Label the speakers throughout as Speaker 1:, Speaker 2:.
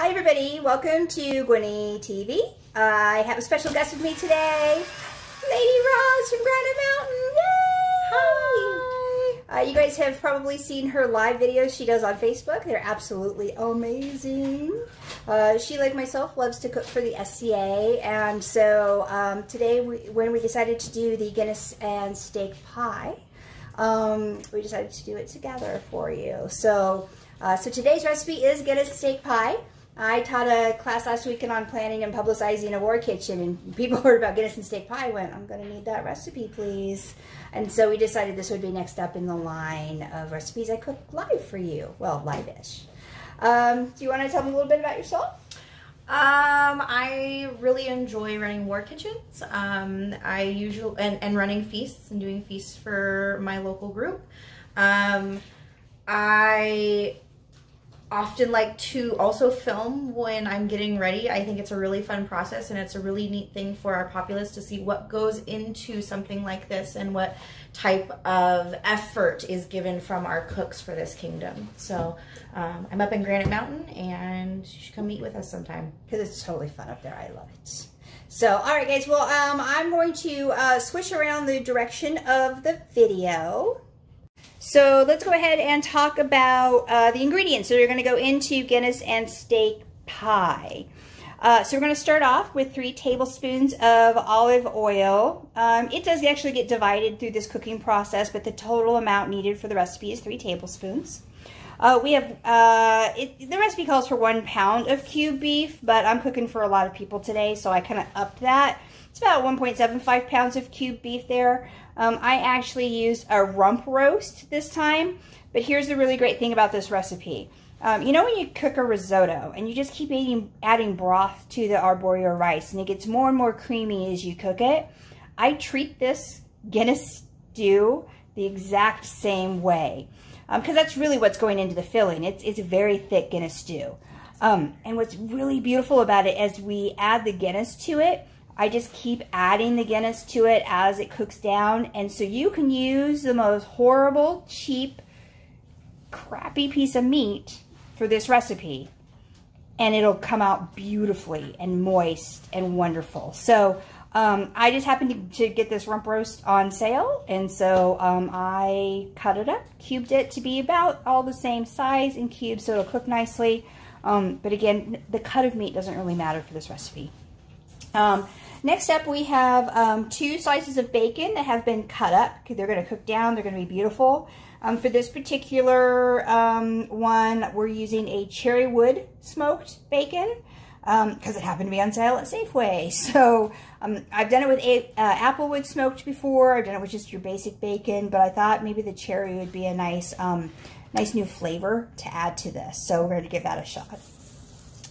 Speaker 1: Hi everybody, welcome to Gwennie TV. Uh, I have a special guest with me today, Lady Roz from Granite Mountain. Yay! Hi! Uh, you guys have probably seen her live videos she does on Facebook. They're absolutely amazing. Uh, she, like myself, loves to cook for the SCA, and so um, today we, when we decided to do the Guinness and steak pie, um, we decided to do it together for you. So, uh, so today's recipe is Guinness steak pie. I taught a class last weekend on planning and publicizing a war kitchen, and people heard about Guinness and steak pie. Went, I'm going to need that recipe, please. And so we decided this would be next up in the line of recipes I cook live for you. Well, live-ish. Um, do you want to tell me a little bit about yourself?
Speaker 2: Um, I really enjoy running war kitchens. Um, I usually and, and running feasts and doing feasts for my local group. Um, I often like to also film when I'm getting ready. I think it's a really fun process and it's a really neat thing for our populace to see what goes into something like this and what type of effort is given from our cooks for this kingdom. So um, I'm up in Granite Mountain and you should come meet with us sometime.
Speaker 1: Because it's totally fun up there. I love it. So, all right, guys. Well, um, I'm going to uh, switch around the direction of the video. So let's go ahead and talk about uh, the ingredients So are going to go into Guinness and steak pie. Uh, so we're going to start off with three tablespoons of olive oil. Um, it does actually get divided through this cooking process, but the total amount needed for the recipe is three tablespoons. Uh, we have, uh, it, the recipe calls for one pound of cube beef, but I'm cooking for a lot of people today, so I kind of upped that. It's about 1.75 pounds of cube beef there. Um, I actually used a rump roast this time, but here's the really great thing about this recipe. Um, you know when you cook a risotto and you just keep eating, adding broth to the arborio rice and it gets more and more creamy as you cook it? I treat this Guinness stew the exact same way because um, that's really what's going into the filling. It's, it's a very thick Guinness stew. Um, and what's really beautiful about it as we add the Guinness to it, I just keep adding the Guinness to it as it cooks down. And so you can use the most horrible, cheap, crappy piece of meat for this recipe. And it'll come out beautifully and moist and wonderful. So um, I just happened to, to, get this rump roast on sale. And so um, I cut it up, cubed it to be about all the same size in cubes so it'll cook nicely. Um, but again, the cut of meat doesn't really matter for this recipe. Um, Next up, we have um, two slices of bacon that have been cut up. They're going to cook down. They're going to be beautiful. Um, for this particular um, one, we're using a cherry wood smoked bacon because um, it happened to be on sale at Safeway. So um, I've done it with a, uh, applewood smoked before. I've done it with just your basic bacon, but I thought maybe the cherry would be a nice, um, nice new flavor to add to this. So we're going to give that a shot.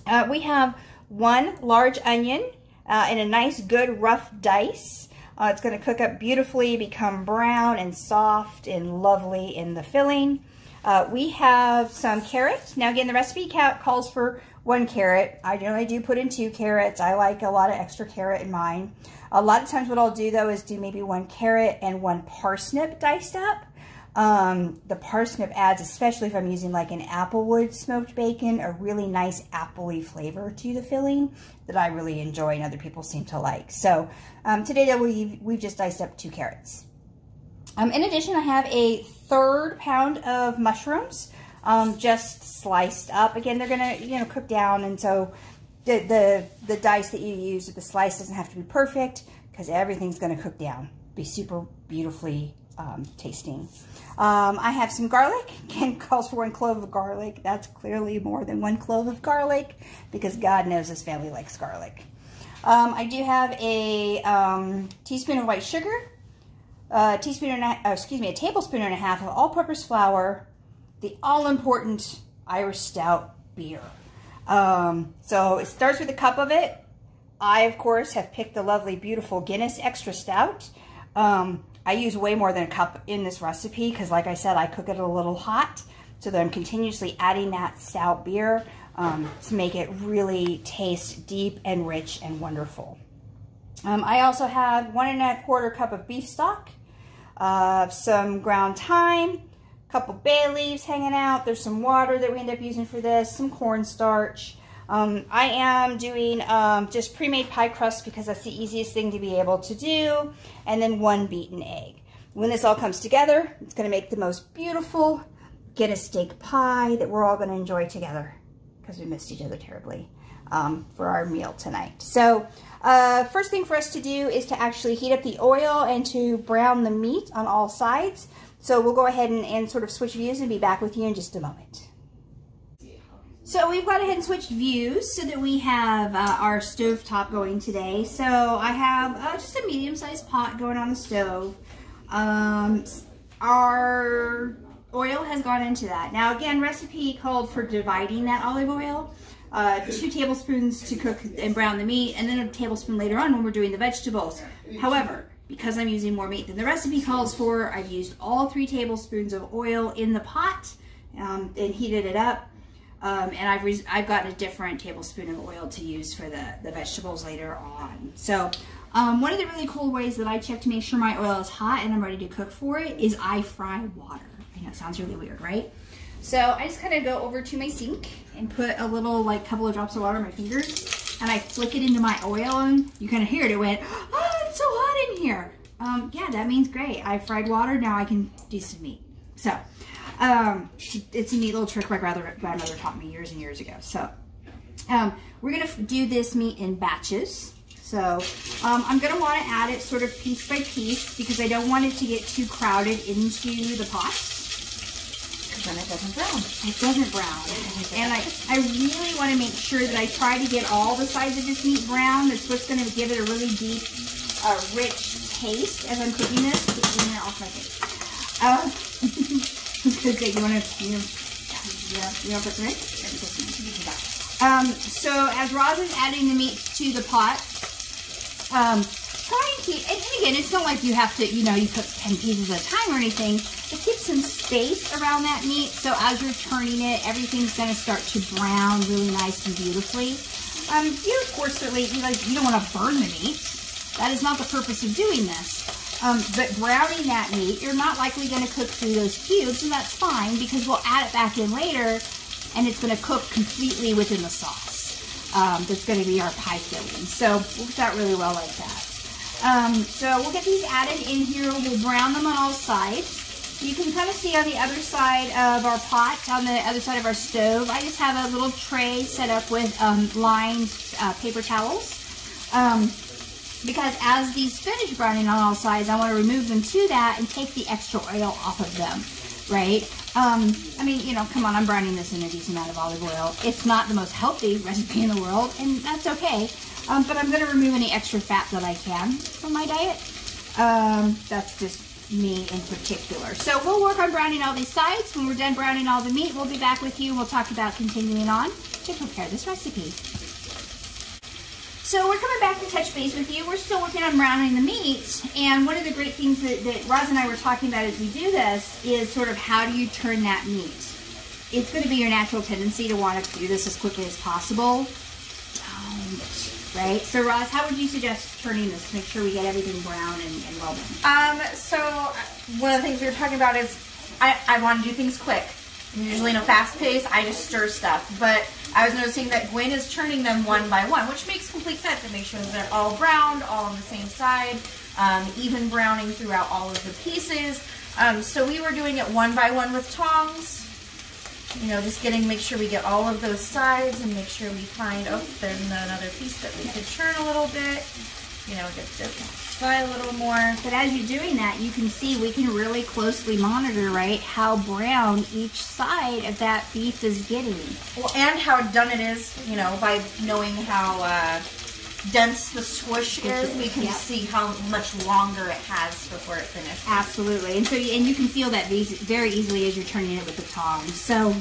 Speaker 1: Uh, we have one large onion uh, in a nice good rough dice. Uh, it's going to cook up beautifully, become brown and soft and lovely in the filling. Uh, we have some carrots. Now again, the recipe calls for one carrot. I generally do put in two carrots. I like a lot of extra carrot in mine. A lot of times what I'll do though is do maybe one carrot and one parsnip diced up. Um, the parsnip adds, especially if I'm using like an applewood smoked bacon, a really nice appley flavor to the filling that I really enjoy and other people seem to like. So um, today we've, we've just diced up two carrots. Um, in addition, I have a third pound of mushrooms um, just sliced up. Again, they're going to, you know, cook down. And so the, the, the dice that you use the slice doesn't have to be perfect because everything's going to cook down. Be super beautifully um, tasting. Um, I have some garlic. Again, calls for one clove of garlic. That's clearly more than one clove of garlic because God knows this family likes garlic. Um, I do have a um, teaspoon of white sugar, a teaspoon and a, uh, excuse me, a tablespoon and a half of all-purpose flour, the all-important Irish Stout beer. Um, so it starts with a cup of it. I, of course, have picked the lovely, beautiful Guinness Extra Stout. Um, I use way more than a cup in this recipe because like I said, I cook it a little hot so that I'm continuously adding that stout beer um, to make it really taste deep and rich and wonderful. Um, I also have one and a quarter cup of beef stock, uh, some ground thyme, a couple bay leaves hanging out. There's some water that we end up using for this, some cornstarch. Um, I am doing um, just pre-made pie crust because that's the easiest thing to be able to do. And then one beaten egg. When this all comes together, it's going to make the most beautiful Guinness steak pie that we're all going to enjoy together because we missed each other terribly um, for our meal tonight. So uh, first thing for us to do is to actually heat up the oil and to brown the meat on all sides. So we'll go ahead and, and sort of switch views and be back with you in just a moment. So we've gone ahead and switched views so that we have uh, our stove top going today. So I have uh, just a medium-sized pot going on the stove. Um, our oil has gone into that. Now again, recipe called for dividing that olive oil. Uh, two tablespoons to cook and brown the meat, and then a tablespoon later on when we're doing the vegetables. However, because I'm using more meat than the recipe calls for, I've used all three tablespoons of oil in the pot um, and heated it up. Um, and I've, I've got a different tablespoon of oil to use for the, the vegetables later on. So um, one of the really cool ways that I check to make sure my oil is hot and I'm ready to cook for it is I fry water. I know it sounds really weird, right? So I just kind of go over to my sink and put a little like couple of drops of water on my fingers and I flick it into my oil and you kind of hear it. It went, oh, it's so hot in here. Um, yeah, that means great. I fried water. Now I can do some meat. So um, it's a neat little trick my grandmother taught me years and years ago. So um, we're going to do this meat in batches. So um, I'm going to want to add it sort of piece by piece because I don't want it to get too crowded into the pot.
Speaker 2: Because then it doesn't brown.
Speaker 1: It doesn't brown. And I, I really want to make sure that I try to get all the sides of this meat brown. That's what's going to give it a really deep, uh, rich taste as I'm cooking this. Get it off my face. Uh, you want to, you know, yeah, you know, put some in? Um, so as Roz is adding the meat to the pot, um, try and keep, and again, it's not like you have to, you know, you cook 10 pieces at a time or anything, but keep some space around that meat so as you're turning it, everything's going to start to brown really nice and beautifully. Um, you, of course, certainly, you, you don't want to burn the meat. That is not the purpose of doing this. Um, but browning that meat, you're not likely going to cook through those cubes, and that's fine because we'll add it back in later, and it's going to cook completely within the sauce. Um, that's going to be our pie filling. So we'll that really well like that. Um, so we'll get these added in here. We'll brown them on all sides. You can kind of see on the other side of our pot, on the other side of our stove, I just have a little tray set up with um, lined uh, paper towels. Um, because as these finish browning on all sides, I want to remove them to that and take the extra oil off of them, right? Um, I mean, you know, come on, I'm browning this in a decent amount of olive oil. It's not the most healthy recipe in the world, and that's okay. Um, but I'm going to remove any extra fat that I can from my diet. Um, that's just me in particular. So we'll work on browning all these sides. When we're done browning all the meat, we'll be back with you. We'll talk about continuing on to prepare this recipe. So we're coming back to touch base with you. We're still working on browning the meat. And one of the great things that, that Roz and I were talking about as we do this is sort of how do you turn that meat? It's going to be your natural tendency to want to do this as quickly as possible. Don't, right? So Roz, how would you suggest turning this to make sure we get everything brown and, and well
Speaker 2: done? Um, so one of the things we were talking about is I, I want to do things quick. Usually in a fast pace, I just stir stuff. But I was noticing that Gwen is turning them one by one, which makes complete sense. It makes sure they're all browned, all on the same side, um, even browning throughout all of the pieces. Um, so we were doing it one by one with tongs. You know, just getting, make sure we get all of those sides and make sure we find, oh, there's another piece that we could turn a little bit. You know, get this a little more.
Speaker 1: But as you're doing that, you can see we can really closely monitor, right, how brown each side of that beef is getting.
Speaker 2: Well, and how done it is, you know, by knowing how uh, dense the swoosh is, we can yep. see how much longer it has before it finishes.
Speaker 1: Absolutely. And so, you and you can feel that very easily as you're turning it with the tongs. So,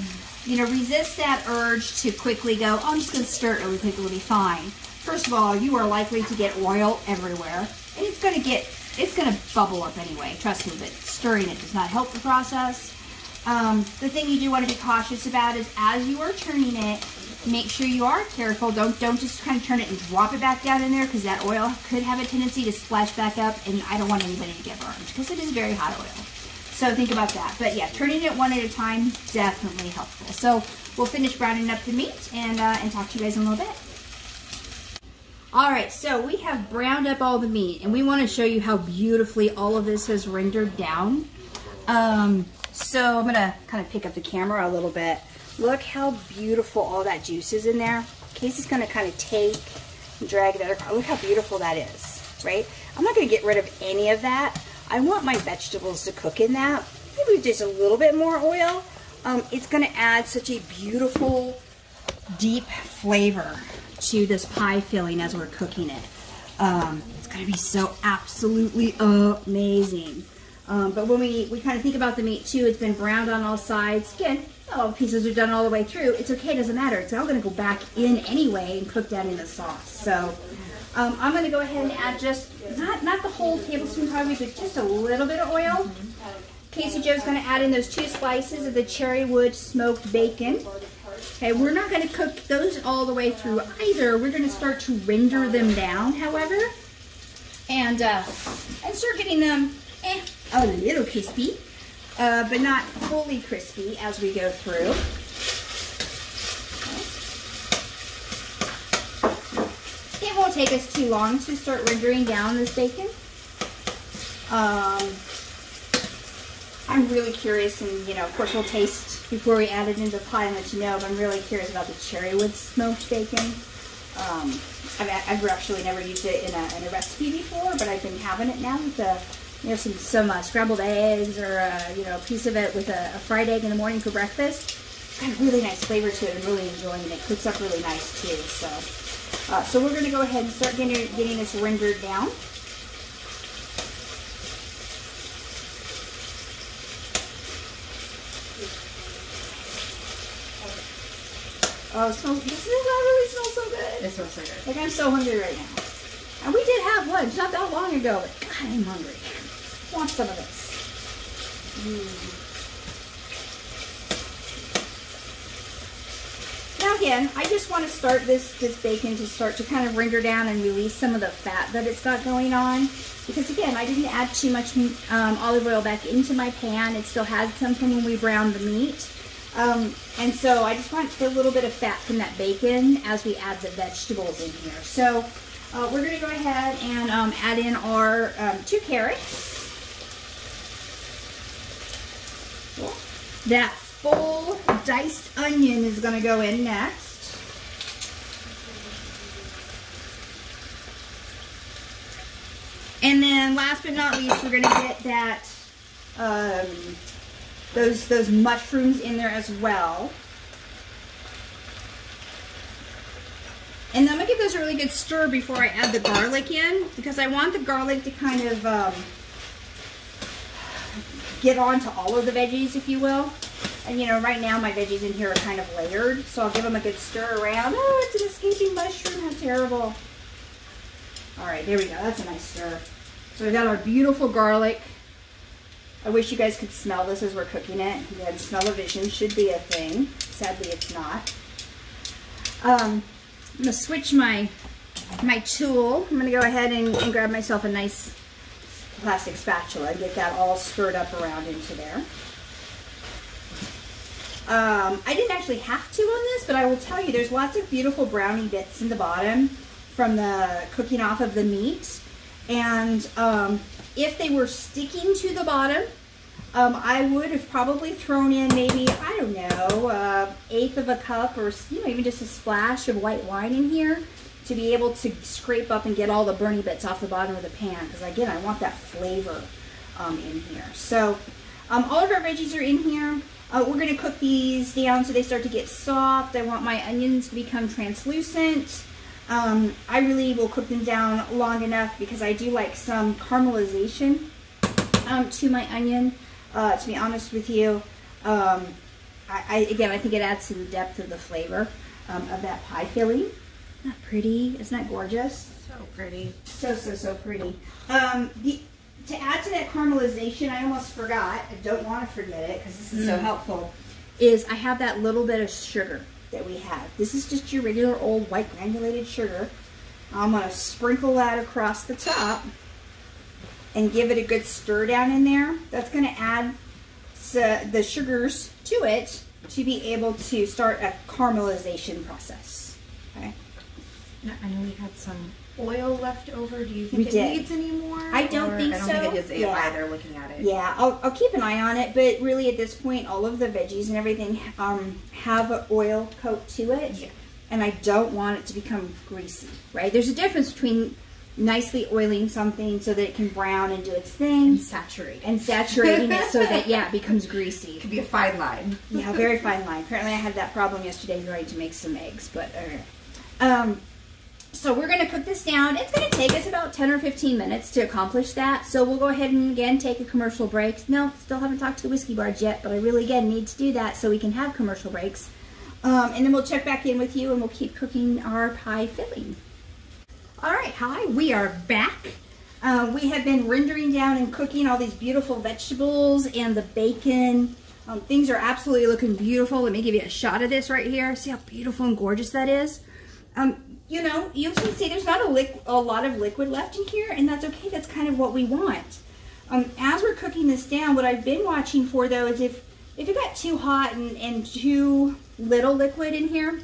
Speaker 1: you know, resist that urge to quickly go, oh, I'm just going to stir it really quick, it'll be fine. First of all, you are likely to get oil everywhere. And it's going to get, it's to bubble up anyway. Trust me, but stirring it does not help the process. Um, the thing you do want to be cautious about is as you are turning it, make sure you are careful. Don't don't just kind of turn it and drop it back down in there because that oil could have a tendency to splash back up and I don't want anybody to get burned because it is very hot oil. So think about that. But yeah, turning it one at a time, definitely helpful. So we'll finish browning up the meat and, uh, and talk to you guys in a little bit. All right, so we have browned up all the meat and we want to show you how beautifully all of this has rendered down. Um, so I'm gonna kind of pick up the camera a little bit. Look how beautiful all that juice is in there. Casey's gonna kind of take and drag it out. Look how beautiful that is, right? I'm not gonna get rid of any of that. I want my vegetables to cook in that. Maybe just a little bit more oil. Um, it's gonna add such a beautiful, deep flavor to this pie filling as we're cooking it. Um, it's gonna be so absolutely amazing. Um, but when we, we kind of think about the meat too, it's been browned on all sides. Again, all the pieces are done all the way through. It's okay, it doesn't matter. It's all gonna go back in anyway and cook that in the sauce. So um, I'm gonna go ahead and add just, not, not the whole tablespoon probably, but just a little bit of oil. Casey Joe's gonna add in those two slices of the cherry wood smoked bacon. Okay, we're not going to cook those all the way through either. We're going to start to render them down, however, and uh, and start getting them eh, a little crispy, uh, but not fully crispy as we go through. It won't take us too long to start rendering down this bacon. Um, I'm really curious, and you know, of course, we'll taste before we add it into the pie and let you know. But I'm really curious about the cherry wood smoked bacon. Um, I've, I've actually never used it in a, in a recipe before, but I've been having it now with you know, some some uh, scrambled eggs or a, you know a piece of it with a, a fried egg in the morning for breakfast. It's got a really nice flavor to it. I'm really enjoying it. It cooks up really nice too. So, uh, so we're going to go ahead and start getting getting this rendered down. Oh, it smells, doesn't that really smell so good?
Speaker 2: It smells so good.
Speaker 1: Like I'm so hungry right now. And we did have lunch not that long ago, but God, I'm hungry. I want some of this. Mm. Now again, I just want to start this, this bacon to start to kind of render down and release some of the fat that it's got going on. Because again, I didn't add too much um, olive oil back into my pan. It still had some from when we browned the meat. Um, and so I just want a little bit of fat from that bacon as we add the vegetables in here. So uh, we're going to go ahead and um, add in our um, two carrots. That full diced onion is going to go in next. And then last but not least, we're going to get that um, those, those mushrooms in there as well. And then I'm gonna give those a really good stir before I add the garlic in because I want the garlic to kind of um, get onto all of the veggies, if you will. And you know, right now my veggies in here are kind of layered, so I'll give them a good stir around. Oh, it's an escaping mushroom, how terrible. All right, there we go, that's a nice stir. So we've got our beautiful garlic. I wish you guys could smell this as we're cooking it. Again, smell-o-vision should be a thing. Sadly, it's not. Um, I'm gonna switch my my tool. I'm gonna go ahead and, and, grab myself a nice plastic spatula and get that all stirred up around into there. Um, I didn't actually have to on this, but I will tell you there's lots of beautiful brownie bits in the bottom from the cooking off of the meat. And um, if they were sticking to the bottom, um, I would have probably thrown in maybe, I don't know, uh, eighth of a cup or you know, even just a splash of white wine in here to be able to scrape up and get all the burny bits off the bottom of the pan because again, I want that flavor um, in here. So um, all of our veggies are in here. Uh, we're going to cook these down so they start to get soft. I want my onions to become translucent. Um, I really will cook them down long enough because I do like some caramelization um, to my onion. Uh, to be honest with you, um, I, I, again, I think it adds to the depth of the flavor um, of that pie filling. Isn't that pretty? Isn't that gorgeous?
Speaker 2: So pretty.
Speaker 1: So, so, so pretty. Um, the, to add to that caramelization, I almost forgot. I don't want to forget it because this is mm. so helpful. Is I have that little bit of sugar that we have. This is just your regular old white granulated sugar. I'm going to sprinkle that across the top and give it a good stir down in there. That's going to add the sugars to it to be able to start a caramelization process. Okay.
Speaker 2: I know we had some oil left over. Do you think
Speaker 1: We
Speaker 2: it
Speaker 1: did.
Speaker 2: needs any more?
Speaker 1: I don't
Speaker 2: Or-
Speaker 1: think
Speaker 2: I don't
Speaker 1: so.
Speaker 2: think it is it
Speaker 1: Yeah.
Speaker 2: either. Looking at it.
Speaker 1: Yeah, I'll, I'll keep an eye on it, but really at this point, all of the veggies and everything um, have an oil coat to it,
Speaker 2: Yeah.
Speaker 1: and I don't want it to become greasy, right? There's a difference between nicely oiling something so that it can brown and do its thing,
Speaker 2: And saturate.
Speaker 1: and saturating it so that, yeah, it becomes greasy.
Speaker 2: It could be a fine line.
Speaker 1: Yeah, very fine line. Apparently, I had that problem yesterday trying to make some eggs, but alright. Um, so we're going to cook this down. It's going to take us about 10 or 15 minutes to accomplish that. So we'll go ahead and again take a commercial break. No, still haven't talked to the whiskey bars yet, but I really again need to do that so we can have commercial breaks. Um, and then we'll check back in with you and we'll keep cooking our pie filling. All right, hi, we are back. Uh, we have been rendering down and cooking all these beautiful vegetables and the bacon. Um, things are absolutely looking beautiful. Let me give you a shot of this right here. See how beautiful and gorgeous that is. Um, you know, you can see there's not a, a lot of liquid left in here, and that's okay. That's kind of what we want. Um, as we're cooking this down, what I've been watching for though is if if it got too hot and, and too little liquid in here,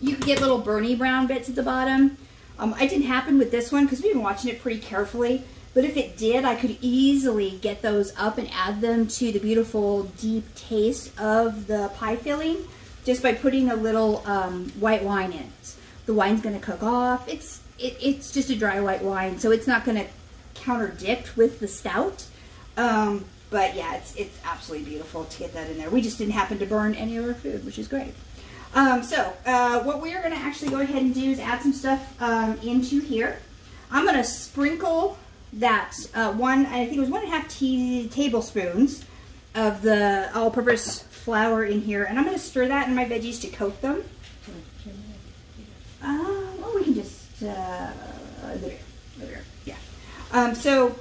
Speaker 1: you could get little burny brown bits at the bottom. Um, it didn't happen with this one because we've been watching it pretty carefully. But if it did, I could easily get those up and add them to the beautiful deep taste of the pie filling just by putting a little um, white wine in it. The wine's going to cook off. It's it, it's just a dry white wine, so it's not going to counterdict with the stout. Um, but yeah, it's it's absolutely beautiful to get that in there. We just didn't happen to burn any of our food, which is great. Um, so uh, what we are going to actually go ahead and do is add some stuff um, into here. I'm going to sprinkle that uh, one, I think it was one and a half tea tablespoons of the all-purpose flour in here, and I'm going to stir that in my veggies to coat them. Uh, well, we can just, uh, there, yeah. Um, so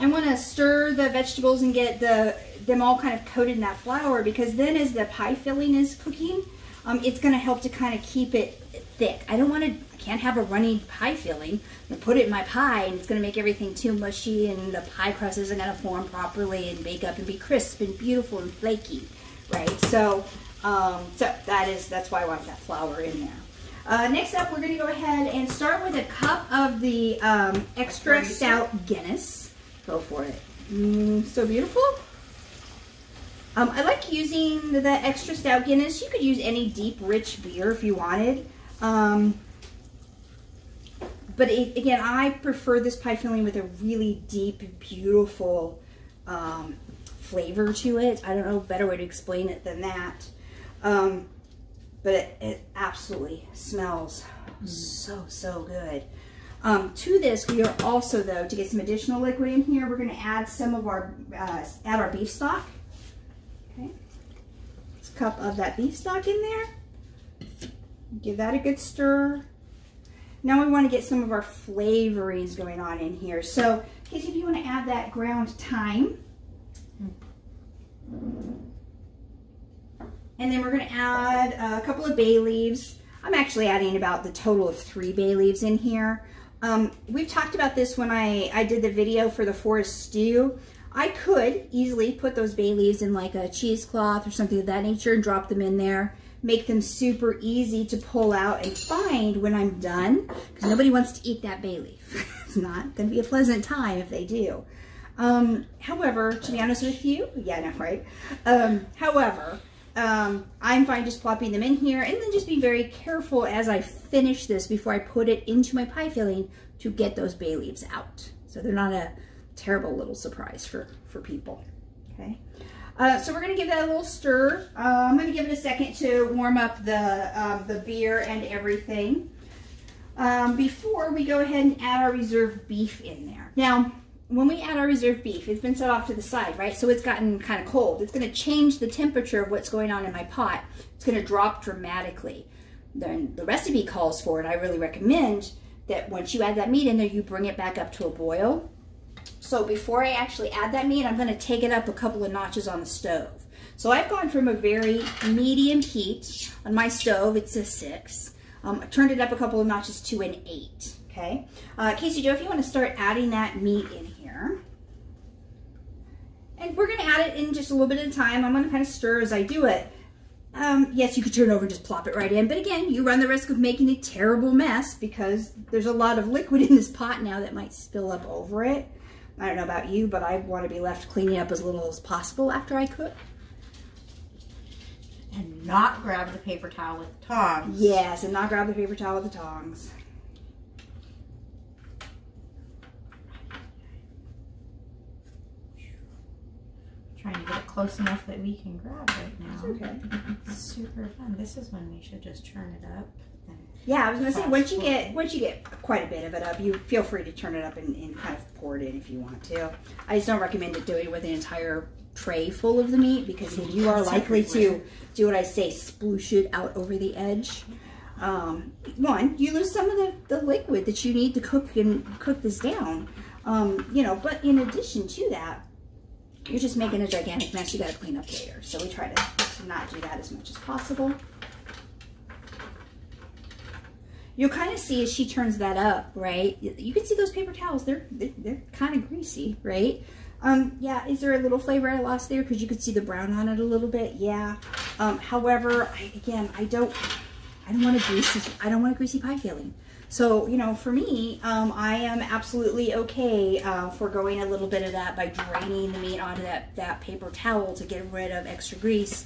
Speaker 1: I want to stir the vegetables and get the them all kind of coated in that flour because then as the pie filling is cooking, um, it's going to help to kind of keep it thick. I don't want to, I can't have a runny pie filling and put it in my pie and it's going to make everything too mushy and the pie crust isn't going to form properly and bake up and be crisp and beautiful and flaky, right? So, um, so that is, that's why I want that flour in there. Uh, next up, we're going to go ahead and start with a cup of the um, extra stout Guinness. Go for it. Mm, so beautiful. Um, I like using the extra stout Guinness. You could use any deep, rich beer if you wanted. Um, but it, again, I prefer this pie filling with a really deep, beautiful um, flavor to it. I don't know a better way to explain it than that. Um, but it, it absolutely smells so, so good. Um, to this, we are also, though, to get some additional liquid in here, we're going to add some of our, uh, add our beef stock. Okay. It's a cup of that beef stock in there. Give that a good stir. Now we want to get some of our flavorings going on in here. So, Casey, if you want to add that ground thyme. And then we're going to add a couple of bay leaves. I'm actually adding about the total of three bay leaves in here. Um, we've talked about this when I, I did the video for the forest stew. I could easily put those bay leaves in like a cheesecloth or something of that nature and drop them in there. Make them super easy to pull out and find when I'm done because nobody wants to eat that bay leaf. it's not going to be a pleasant time if they do. Um, however, to be honest with you, yeah, no, right? Um, however, um, I'm fine just plopping them in here and then just be very careful as I finish this before I put it into my pie filling to get those bay leaves out. So they're not a terrible little surprise for, for people, okay? Uh, so we're gonna give that a little stir. Uh, I'm gonna give it a second to warm up the, um, the beer and everything um, before we go ahead and add our reserved beef in there. Now, when we add our reserve beef, it's been set off to the side, right? So it's gotten kind of cold. It's going to change the temperature of what's going on in my pot. It's going to drop dramatically. Then the recipe calls for it. I really recommend that once you add that meat in there, you bring it back up to a boil. So before I actually add that meat, I'm going to take it up a couple of notches on the stove. So I've gone from a very medium heat on my stove. It's a six. Um, I turned it up a couple of notches to an eight. Okay. Uh, Casey Joe, if you want to start adding that meat in here. And we're gonna add it in just a little bit at a time. I'm gonna kind of stir as I do it. Um, yes, you could turn it over and just plop it right in, but again, you run the risk of making a terrible mess because there's a lot of liquid in this pot now that might spill up over it. I don't know about you, but I want to be left cleaning up as little as possible after I cook.
Speaker 2: And not grab the paper towel with the tongs.
Speaker 1: Yes, and not grab the paper towel with the tongs.
Speaker 2: Trying to get it close enough that we can grab right now.
Speaker 1: okay.
Speaker 2: Super fun. This is when we should just turn it up.
Speaker 1: Yeah, I was gonna say once you get once you get quite a bit of it up, you feel free to turn it up and, and kind of pour it in if you want to. I just don't recommend it doing it with an entire tray full of the meat because then you are likely to do what I say, sploosh it out over the edge. Um, one, you lose some of the, the liquid that you need to cook and cook this down. Um, you know, but in addition to that, you're just making a gigantic mess you got to clean up later. So we try to, to not do that as much as possible. You'll kind of see as she turns that up, right? You can see those paper towels. They're they're, they're kind of greasy, right? Um, yeah, is there a little flavor I lost there? Because you could see the brown on it a little bit. Yeah. Um, however, I, again, I don't, I don't want a greasy, I don't want a greasy pie filling. So, you know, for me, um, I am absolutely okay uh, for going a little bit of that by draining the meat onto that, that paper towel to get rid of extra grease.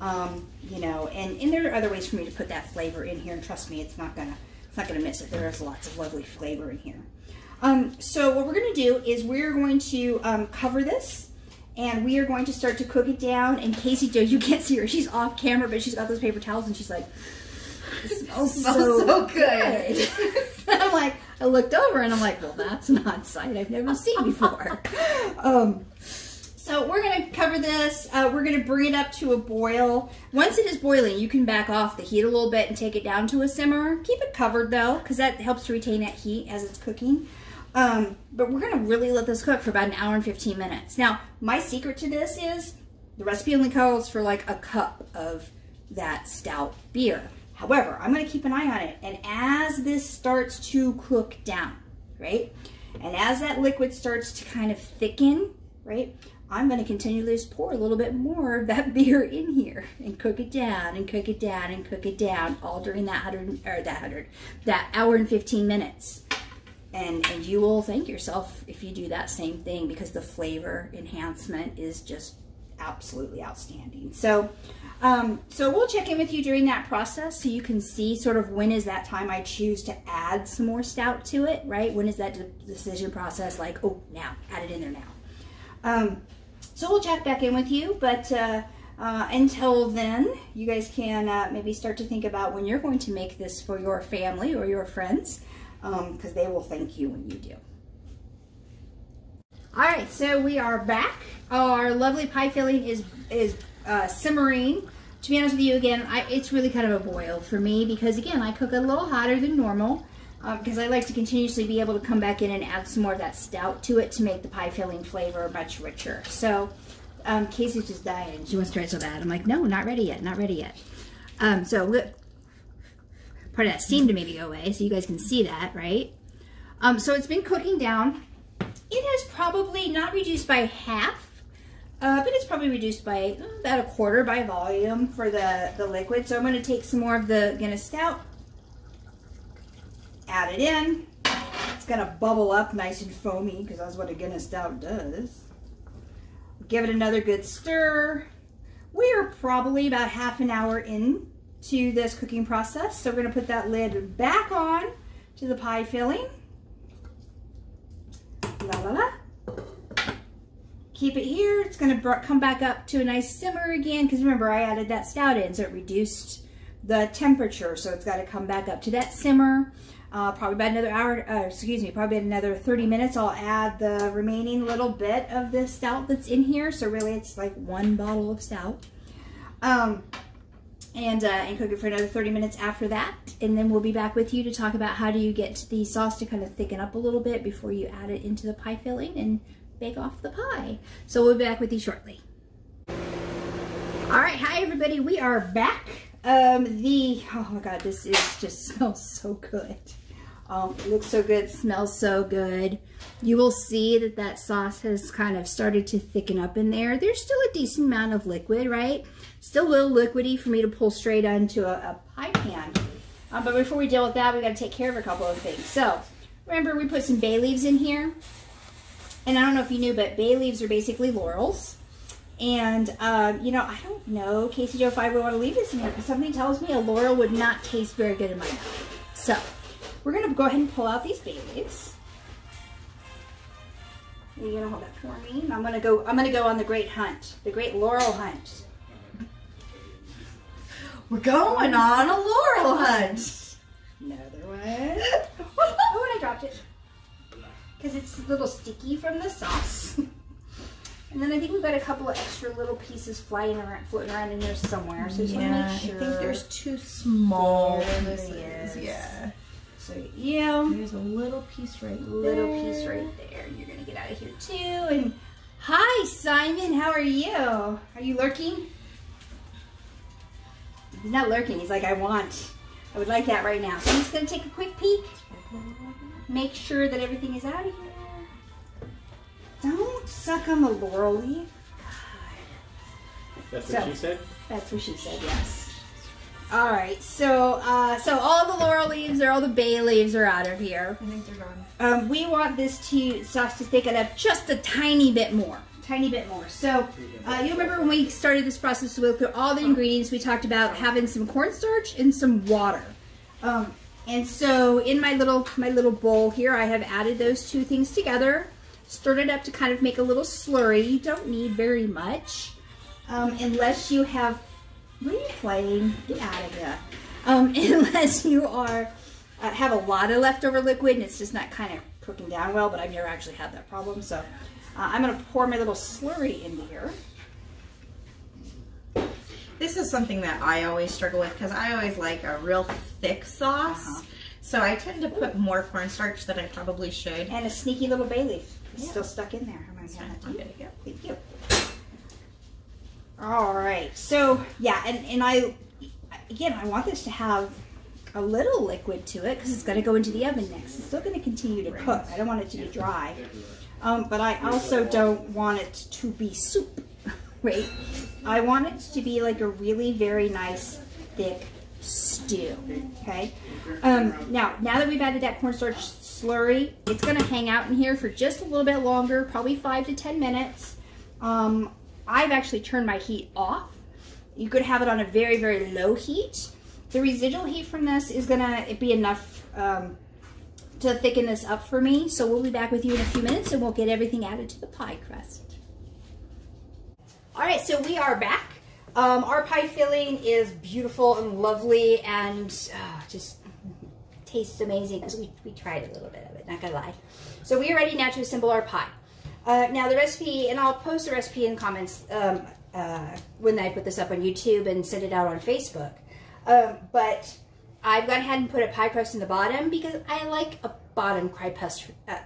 Speaker 1: Um, you know, and, and there are other ways for me to put that flavor in here, and trust me, it's not gonna, it's not gonna miss it. There is lots of lovely flavor in here. Um, so what we're gonna do is we're going to um, cover this and we are going to start to cook it down. And Casey Joe, you can't see her. She's off camera, but she's got those paper towels and she's like, it smells, so,
Speaker 2: so
Speaker 1: good.
Speaker 2: good.
Speaker 1: I'm like, I looked over and I'm like, well, that's not sight I've never seen before. um, so we're gonna cover this. Uh, we're gonna bring it up to a boil. Once it is boiling, you can back off the heat a little bit and take it down to a simmer. Keep it covered though, because that helps to retain that heat as it's cooking. Um, but we're gonna really let this cook for about an hour and 15 minutes. Now, my secret to this is the recipe only calls for like a cup of that stout beer. However, I'm gonna keep an eye on it. And as this starts to cook down, right? And as that liquid starts to kind of thicken, right? I'm going to continually just pour a little bit more of that beer in here and cook it down and cook it down and cook it down all during that hundred or that hundred that hour and 15 minutes. And and you will thank yourself if you do that same thing because the flavor enhancement is just absolutely outstanding. So um, so we'll check in with you during that process so you can see sort of when is that time I choose to add some more stout to it, right? When is that de- decision process like, oh, now, add it in there now. Um, so we'll check back in with you, but uh, uh, until then, you guys can uh, maybe start to think about when you're going to make this for your family or your friends, because they will thank you when you do. All right, so we are back. Our lovely pie filling is is uh, simmering. To be honest with you, again, I, it's really kind of a boil for me because again, I cook a little hotter than normal because I like to continuously be able to come back in and add some more of that stout to it to make the pie filling flavor much richer. So um, Casey's just dying. She wants to try it so bad. I'm like, no, not ready yet, not ready yet. Um, so part of that steam to maybe go away so you guys can see that, right? Um, so it's been cooking down. It has probably not reduced by half, uh, but it's probably reduced by uh, about a quarter by volume for the, the liquid. So I'm going to take some more of the Guinness Stout, add it in. It's going to bubble up nice and foamy because that's what a Guinness Stout does. Give it another good stir. We are probably about half an hour in to this cooking process. So we're going to put that lid back on to the pie filling. La la la. Keep it here. It's going to come back up to a nice simmer again because remember I added that stout in so it reduced the temperature. So it's got to come back up to that simmer. Uh, probably about another hour, uh, excuse me, probably another 30 minutes. I'll add the remaining little bit of the stout that's in here. So really it's like one bottle of stout. Um, and, uh, and cook it for another 30 minutes after that. And then we'll be back with you to talk about how do you get the sauce to kind of thicken up a little bit before you add it into the pie filling and bake off the pie. So we'll be back with you shortly. All right, hi everybody, we are back. Um, the, oh my God, this is just smells so good. Um, it looks so good, smells so good. You will see that that sauce has kind of started to thicken up in there. There's still a decent amount of liquid, right? Still a little liquidy for me to pull straight onto a, a pie pan. Um, but before we deal with that, we got to take care of a couple of things. So, remember we put some bay leaves in here. And I don't know if you knew, but bay leaves are basically laurels. And, um, you know, I don't know, Casey Joe, if I would want to leave this in here because something tells me a laurel would not taste very good in my mouth. So, we're going to go ahead and pull out these bay leaves. You're going to hold that for me. I'm going to go, I'm going to go on the great hunt, the great laurel hunt.
Speaker 2: We're going on a laurel hunt.
Speaker 1: Another one. oh, and I dropped it. Because it's a little sticky from the sauce. And then I think we've got a couple of extra little pieces flying around, floating around in there somewhere. So just want to make sure.
Speaker 2: I think there's two small
Speaker 1: There
Speaker 2: pieces. Yeah.
Speaker 1: So yeah,
Speaker 2: There's a little piece right
Speaker 1: little
Speaker 2: there.
Speaker 1: piece right there. You're gonna get out of here too. And hi, Simon. How are you? Are you lurking? He's not lurking. He's like, I want. I would like that right now. So I'm just gonna take a quick peek. Make sure that everything is out of here. Don't suck on the laurel leaf.
Speaker 3: That's what
Speaker 1: So-
Speaker 3: she said?
Speaker 1: That's what she said, yes. All right, so uh, so all the laurel leaves or all the bay leaves are out of here.
Speaker 2: I think they're gone.
Speaker 1: Um, we want this to sauce to thicken up just a tiny bit more, tiny bit more. So uh, you remember when we started this process, we looked at all the ingredients. We talked about having some cornstarch and some water. Um, and so in my little my little bowl here, I have added those two things together, stirred it up to kind of make a little slurry. You don't need very much, um, unless you have. What are you playing? Get out of here. Um, unless you are uh, have a lot of leftover liquid and it's just not kind of cooking down well. But I've never actually had that problem, so uh, I'm gonna pour my little slurry into here.
Speaker 2: This is something that I always struggle with because I always like a real thick sauce.
Speaker 1: Uh-huh.
Speaker 2: So I tend to put more cornstarch than I probably should.
Speaker 1: And a sneaky little bay leaf
Speaker 2: Yeah.
Speaker 1: still stuck in there. I'm hand that to you.
Speaker 2: Okay, yeah.
Speaker 1: Thank you. All right. So yeah, and and I again I want this to have a little liquid to it because it's going to go into the oven next. It's still going to continue to cook. I don't want it to be dry, um, but I also don't want it to be soup. Right? I want it to be like a really very nice thick stew. Okay. Um, now, now that we've added that cornstarch slurry, it's to hang out in here for just a little bit longer, probably five to ten minutes. Um, I've actually turned my heat off. You could have it on a very, very low heat. The residual heat from this is to be enough um, to thicken this up for me. So we'll be back with you in a few minutes and we'll get everything added to the pie crust. All right, so we are back. Um, our pie filling is beautiful and lovely and uh, just tastes amazing because we, we tried a little bit of it, not gonna lie. So we are ready now to assemble our pie. Uh, now the recipe, and I'll post the recipe in comments um, uh, when I put this up on YouTube and send it out on Facebook. Um, but I've gone ahead and put a pie crust in the bottom because I like a bottom pie crust, uh,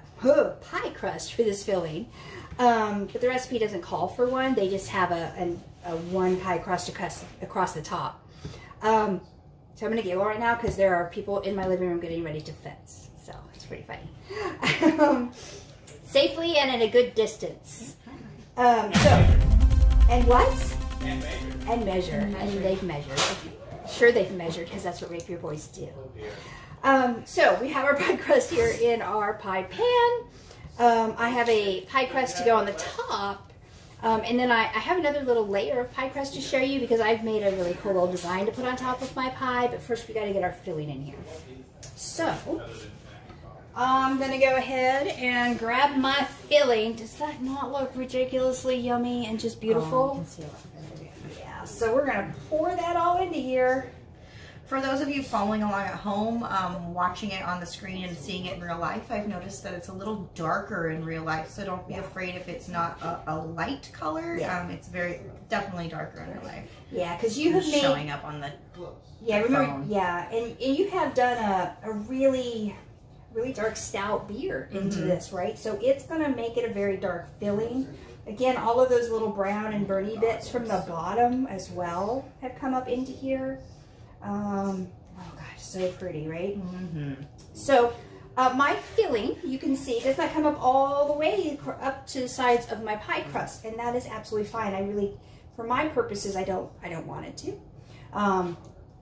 Speaker 1: pie crust for this filling. Um, but the recipe doesn't call for one. They just have a, an, a one pie crust across, across the top. Um, so I'm going to giggle right now because there are people in my living room getting ready to fence. So it's pretty funny. um, safely and at a good distance. Um, so, and what?
Speaker 3: And measure.
Speaker 1: And measure. And they've measured. Sure they've measured because that's what rapier boys do. Um, so we have our pie crust here in our pie pan. Um, I have a pie crust to go on the top. Um, and then I, I have another little layer of pie crust to show you because I've made a really cool little design to put on top of my pie. But first we got to get our filling in here. So I'm going to go ahead and grab my filling. Does that not look ridiculously yummy and just beautiful? Yeah, so we're going to pour that all into here.
Speaker 2: For those of you following along at home, um, watching it on the screen and seeing it in real life, I've noticed that it's a little darker in real life. So don't be afraid if it's not a, a light color.
Speaker 1: Yeah.
Speaker 2: Um, it's very definitely darker in real life.
Speaker 1: Yeah, because you have made
Speaker 2: showing up on the
Speaker 1: Yeah, remember?
Speaker 2: phone.
Speaker 1: Yeah, and, and you have done a, a really, really dark stout beer into
Speaker 2: Mhm.
Speaker 1: this, right? So it's going to make it a very dark filling. Again, all of those little brown and burny bits from the bottom as well have come up into here. Um, oh gosh, so pretty, right?
Speaker 2: Mm-hmm.
Speaker 1: So Uh, my filling, you can see, does not come up all the way up to the sides of my pie crust, and that is absolutely fine. I really, for my purposes, I don't, I don't want it to. Um,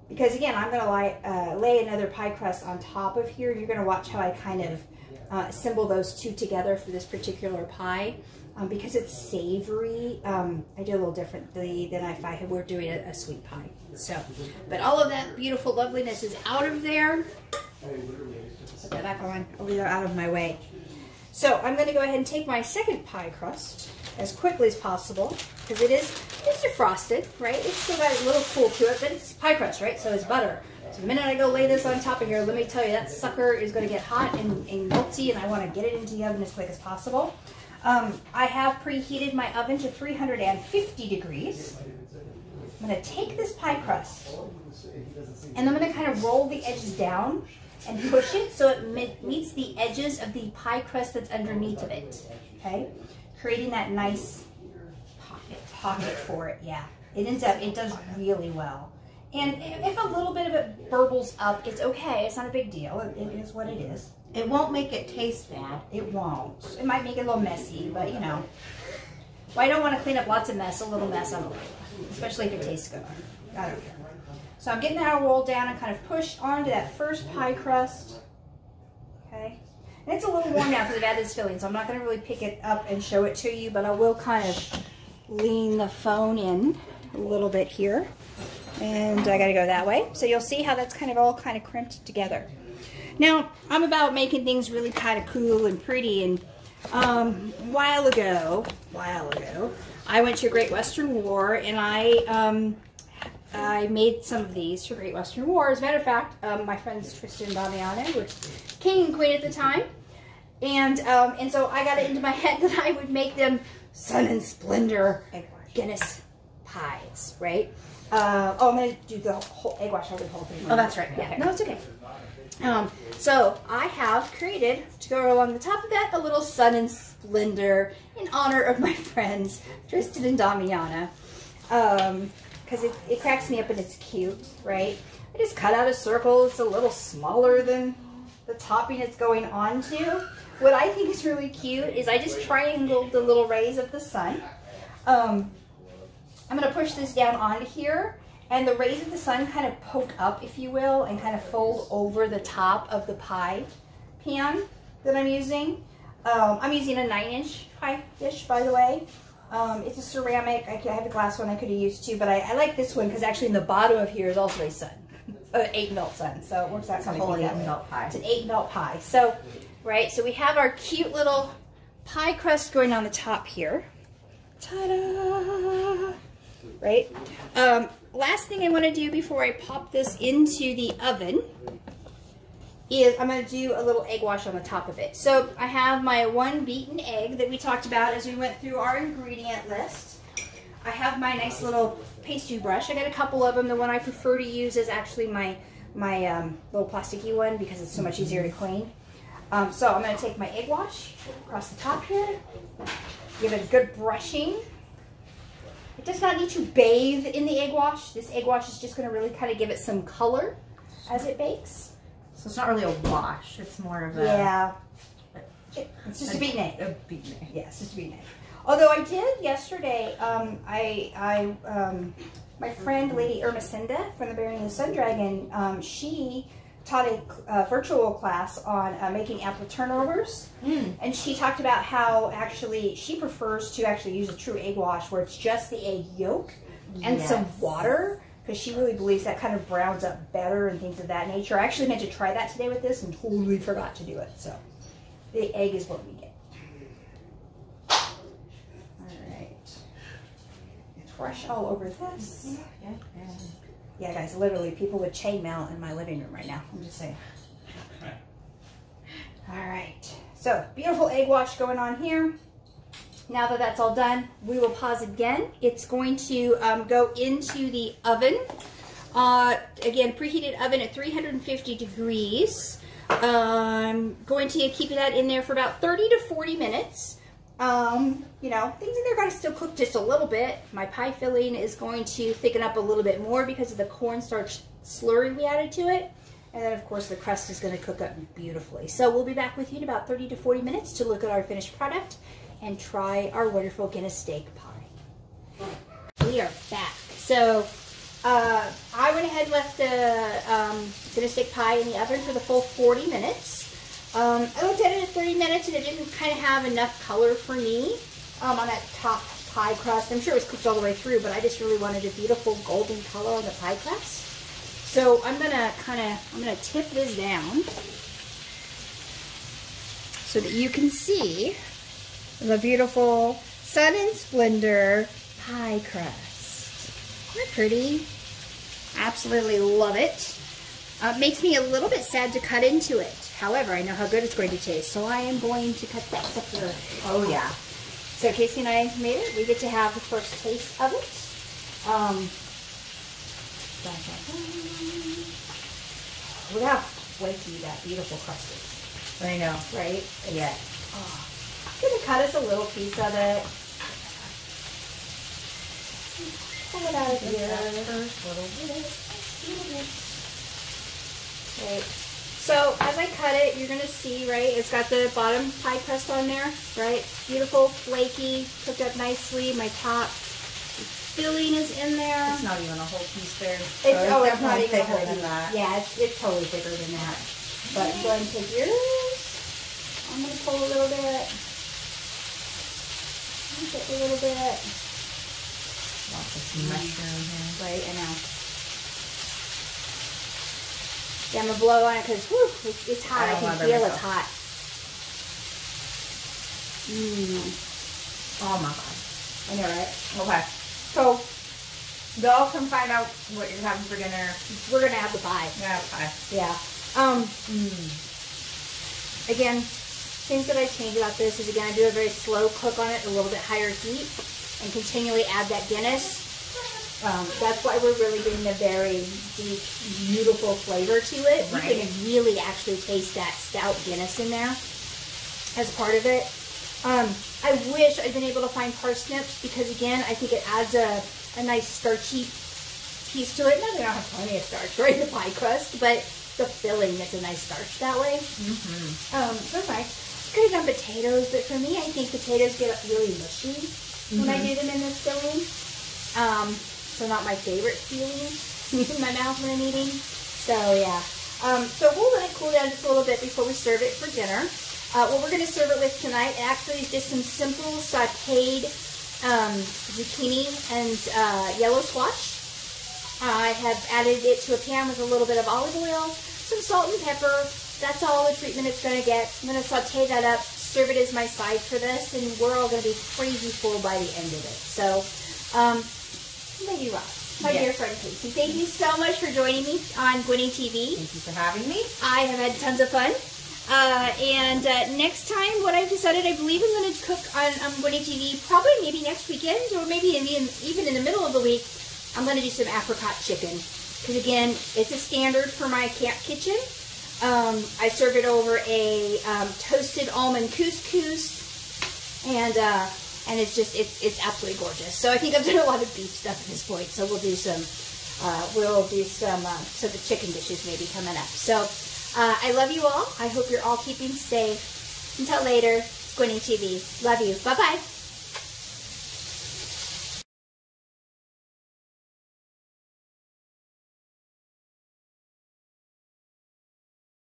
Speaker 1: because again, I'm going to lay, uh, lay another pie crust on top of here. You're going to watch how I kind of uh, assemble those two together for this particular pie. Um, because it's savory, um, I do a little differently than if I were doing a, a, sweet pie. So, but all of that beautiful loveliness is out of there. Put that back on, over there out of my way. So I'm going to go ahead and take my second pie crust as quickly as possible because it is it's defrosted, right? It's still got a little cool to it, but it's pie crust, right? So it's butter. So the minute I go lay this on top of here, let me tell you, that sucker is going to get hot and, and melty, and I want to get it into the oven as quick as possible. Um, I have preheated my oven to 350 degrees. I'm to take this pie crust, and I'm going to kind of roll the edges down and push it so it meets the edges of the pie crust that's underneath of it, okay? Creating that nice pocket, pocket for it, yeah. It ends up, it does really well. And if a little bit of it burbles up, it's okay. It's not a big deal. it is what it is.
Speaker 2: It won't make it taste bad.
Speaker 1: It won't. It might make it a little messy, but you know. Well, I don't want to clean up lots of mess. A little mess I'm okay especially if it tastes good. I don't care. So I'm getting that rolled down and kind of pushed onto that first pie crust. Okay. And it's a little warm now because I've added this filling, so I'm not going to really pick it up and show it to you, but I will kind of lean the phone in a little bit here. And I got to go that way. So you'll see how that's kind of all kind of crimped together. Now, I'm about making things really kind of cool and pretty. And um, a while ago, while ago, I went to Great Western War and I um, I made some of these for Great Western War. As a matter of fact, um, my friends Tristan and Damiana were king and queen at the time. And um, and so I got it into my head that I would make them sun and splendor Guinness pies, right? Uh, oh, I'm going to do the whole egg wash over the whole thing.
Speaker 2: Oh, that's right.
Speaker 1: Yeah, no, it's okay. Um, so I have created, to go along the top of that, a little sun and splendor in honor of my friends, Tristan and Damiana. Um, because it, it cracks me up and it's cute, right? I just cut out a circle. It's a little smaller than the topping it's going on to. What I think is really cute is I just triangled the little rays of the sun. Um, I'm going to push this down onto here and the rays of the sun kind of poke up, if you will, and kind of fold over the top of the pie pan that I'm using. Um, I'm using a 9-inch pie dish, by the way. Um, it's a ceramic. I, have a glass one I could have used too, but I, I like this one because actually in the bottom of here is also a sun, an Atenveldt sun. So it works out kind of.
Speaker 2: Atenveldt pie.
Speaker 1: It's an Atenveldt pie. So, right, so we have our cute little pie crust going on the top here. Ta-da! Right? Um, last thing I want to do before I pop this into the oven is I'm going to do a little egg wash on the top of it. So I have my one beaten egg that we talked about as we went through our ingredient list. I have my nice little pastry brush. I got a couple of them. The one I prefer to use is actually my, my um, little plasticky one because it's so much easier to clean. Um, so I'm going to take my egg wash across the top here, give it a good brushing. It does not need to bathe in the egg wash. This egg wash is just going to really kind of give it some color as it bakes.
Speaker 2: So it's not really a wash. It's more of a...
Speaker 1: Yeah. it's just a, a beaten egg.
Speaker 2: A beaten egg.
Speaker 1: Yes, just a beaten egg. Although I did yesterday, um, I, I, um, my friend Lady Ermacinda from the Burying the Sun Dragon, um, she taught a uh, virtual class on uh, making apple turnovers. Mm. And she talked about how actually she prefers to actually use a true egg wash where it's just the egg yolk and yes. some water because she really believes that kind of browns up better and things of that nature. I actually meant to try that today with this and totally forgot to do it. So the egg is what we get. All right. Fresh all over this. Yeah, yeah. Yeah, guys, literally people with chainmail in my living room right now. I'm just saying. All right. So beautiful egg wash going on here. Now that that's all done, we will pause again. It's going to um, go into the oven. Uh, again, preheated oven at 350 degrees. I'm going to keep that in there for about 30 to 40 minutes. Um, you know, things in there got to still cook just a little bit. My pie filling is going to thicken up a little bit more because of the cornstarch slurry we added to it. And then of course the crust is gonna cook up beautifully. So we'll be back with you in about 30 to 40 minutes to look at our finished product and try our wonderful Guinness steak pie. We are back. So uh, I went ahead and left the um, Guinness steak pie in the oven for the full 40 minutes. Um, I looked at it at 30 minutes and it didn't kind of have enough color for me um, on that top pie crust. I'm sure it was cooked all the way through, but I just really wanted a beautiful golden color on the pie crust. So I'm gonna kind of, I'm gonna tip this down so that you can see the beautiful Sun and Splendor pie crust. Isn't that pretty? Absolutely love it. Uh, makes me a little bit sad to cut into it. However, I know how good it's going to taste, so I am going to cut that sucker.
Speaker 2: Oh yeah.
Speaker 1: So Casey and I made it. We get to have the first taste of it. Um, dun, dun, dun. Look how flaky that beautiful crust is,
Speaker 2: I know.
Speaker 1: right?
Speaker 2: Yeah.
Speaker 1: Oh. I'm gonna cut us a little piece of it. Pull it out of here. First little bit. Right. So as I cut it, you're gonna see, right? It's got the bottom pie crust on there, right? Beautiful, flaky, cooked up nicely. My top filling is in there.
Speaker 2: It's not even a whole piece there.
Speaker 1: It's, oh, it's not
Speaker 2: definitely
Speaker 1: even a
Speaker 2: thicker
Speaker 1: whole
Speaker 2: than
Speaker 1: piece.
Speaker 2: that.
Speaker 1: Yeah, it's, it's totally thicker than that. But go ahead and take yours. I'm gonna pull a little bit. Take a little bit.
Speaker 2: Lots of mushroom here.
Speaker 1: Right, I know. Yeah, I'm gonna blow on it because it's, it's hot.
Speaker 2: I
Speaker 1: I, can feel it's hot. Mmm.
Speaker 2: Oh my god.
Speaker 1: I know, right?
Speaker 2: Okay.
Speaker 1: So
Speaker 2: Y'all come find out what you're having for dinner.
Speaker 1: we're gonna have the pie.
Speaker 2: Yeah, okay.
Speaker 1: Yeah. Um.
Speaker 2: Mm.
Speaker 1: Again, things that I change about this is again I do a very slow cook on it, a little bit higher heat, and continually add that Guinness. Um, that's why we're really getting a very deep, beautiful flavor to it. You can really actually taste that stout Guinness in there as part of it. Um, I wish I'd been able to find parsnips because again, I think it adds a, a nice starchy piece to it. Now they don't have plenty of starch, right? The pie crust, but the filling is a nice starch that way.
Speaker 2: Mm-hmm.
Speaker 1: Um, so nice. Could have done potatoes, but for me, I think potatoes get really mushy when I do them in this filling. Um, so not my favorite feeling in my mouth when I'm eating. So yeah. Um, so we'll let it cool down just a little bit before we serve it for dinner. Uh, what we're going to serve it with tonight actually is just some simple sauteed um, zucchini and uh, yellow squash. I have added it to a pan with a little bit of olive oil, some salt and pepper. That's all the treatment it's going to get. I'm going to saute that up, serve it as my side for this, and we're all going to be crazy full by the end of it. So, um, Lady Roz, my
Speaker 2: Yes.
Speaker 1: dear friend Casey, thank you so much for joining me on Gwennie TV.
Speaker 2: Thank you for having me.
Speaker 1: I have had tons of fun. Uh, and uh, next time, what I've decided, I believe I'm going to cook on um, Gwennie TV probably maybe next weekend or maybe in, in, even in the middle of the week. I'm going to do some apricot chicken. Because again, it's a standard for my camp kitchen. Um, I serve it over a um, toasted almond couscous. And uh, and it's just, it's, it's absolutely gorgeous. So I think I've done a lot of beef stuff at this point. So we'll do some, uh, we'll do some, uh, so the chicken dishes maybe coming up. So uh, I love you all. I hope you're all keeping safe. Until later, Squinty TV. Love you. Bye-bye.